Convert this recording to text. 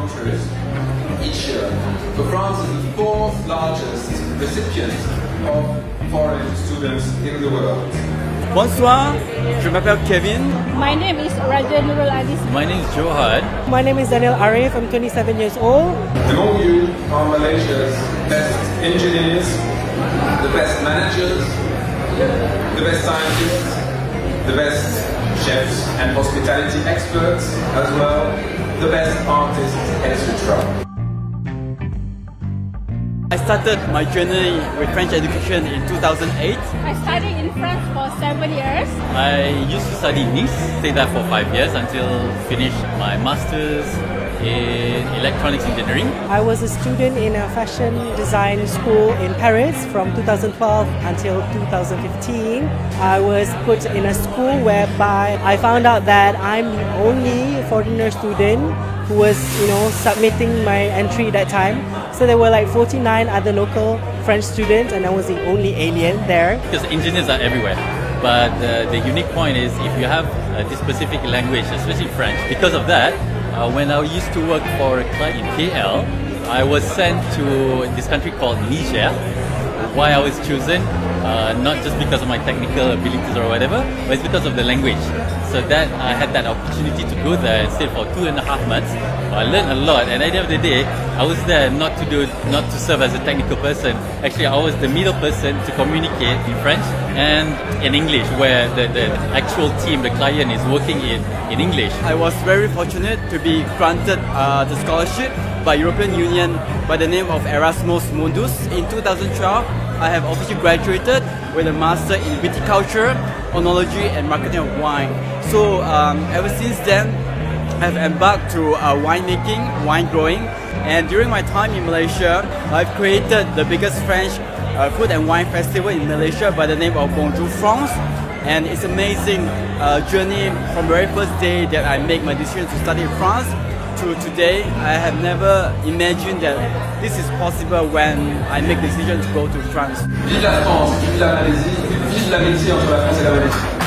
countries each year. So France is the fourth largest recipient of foreign students in the world. Bonsoir, je m'appelle Kevin. My name is Raja Nurul Aziz. My name is Johan. My name is Daniel Arif. I'm 27 years old. Among you are Malaysia's best engineers, the best managers, the best scientists, the best chefs and hospitality experts as well, the best artists, etc. I started my journey with French education in 2008. I studied in France for seven years. I used to study in Nice, stayed there for five years until finished my master's in electronics engineering. I was a student in a fashion design school in Paris from 2012 until 2015. I was put in a school whereby I found out that I'm the only foreigner student who was, you know, submitting my entry that time. So there were like 49 other local French students and I was the only alien there. Because engineers are everywhere. But uh, the unique point is if you have uh, this specific language, especially French, because of that, uh, when I used to work for a client in KL, I was sent to this country called Niger. Why I was chosen, uh, not just because of my technical abilities or whatever, but it's because of the language. So that I had that opportunity to go there and stay for two and a half months. I learned a lot, and at the end of the day, I was there not to do, not to serve as a technical person. Actually, I was the middle person to communicate in French and in English, where the, the actual team, the client, is working in in English. I was very fortunate to be granted uh, the scholarship by European Union by the name of Erasmus Mundus. In 2012, I have officially graduated with a master in viticulture, oenology, and marketing of wine. So um, ever since then, I've embarked to uh, winemaking, wine growing, and during my time in Malaysia, I've created the biggest French uh, food and wine festival in Malaysia by the name of Bonjour France. And it's amazing uh, journey from the very first day that I make my decision to study in France to today. I have never imagined that this is possible when I make decision to go to France. Vive la France, vive la Malaisie, vive l'amitié entre la France et la Malaisie.